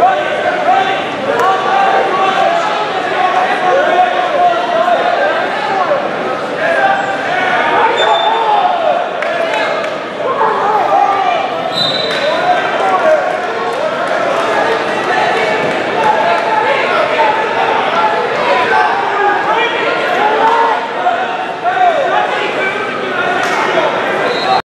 Right.